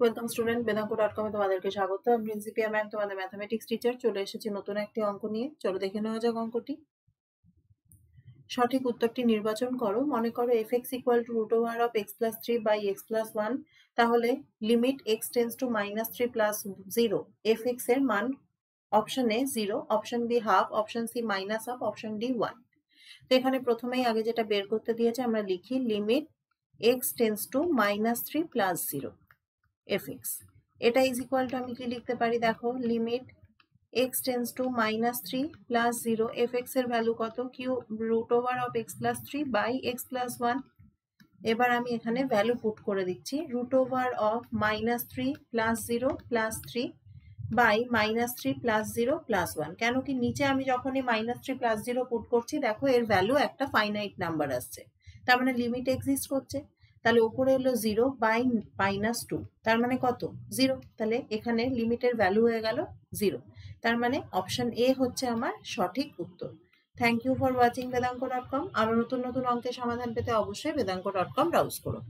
Welcome student বেদাঙ্ক dot কমে তোমাদেরকে স্বাগত। আমি প্রিন্সিপিয়া ম্যাম তোমাদের ম্যাথামেটিক্স টিচার চলে এসেছি নতুন একটি অঙ্ক নিয়ে। চলো দেখে নেওয়া যাক অঙ্কটি। সঠিক উত্তরটি নির্বাচন করো। মনে করো F X equal to root over of X plus three by X plus one তাহলে limit X tends to minus three plus zero F এক্সের মান option A zero option B half option C minus half option D one তো এখানে প্রথমেই আগে যেটা বের করতে দিয়েছে, আমরা লিখি limit X tends to minus three plus zero F X এটা ইজ ইকুয়াল টু আমি কি লিখতে পারি? দেখো limit X tends to minus three plus zero F এক্সের ভ্যালু কত? Q root over of X plus three by X plus one এবার আমি এখানে ভ্যালু পুট করে দিচ্ছি। Root over of minus three plus zero plus three by minus three plus zero plus one কেন কি নিচে আমি যখনই minus three plus zero put করছি, দেখো এর ভ্যালু একটা ফাইনাইট নাম্বার আসছে। তার মানে লিমিট এক্সিস্ট করছে। তাহলে ওপরে হলো জিরো বাই মাইনাস টু তার মানে কত? জিরো তাহলে এখানে লিমিটের ভ্যালু হয়ে গেল জিরো তার মানে অপশান এ হচ্ছে আমার সঠিক উত্তর। Thank you for watching Vedank dot com আরও নতুন নতুন অঙ্কের সমাধান পেতে অবশ্যই বেদাঙ্ক ডট কম ব্রাউজ করো।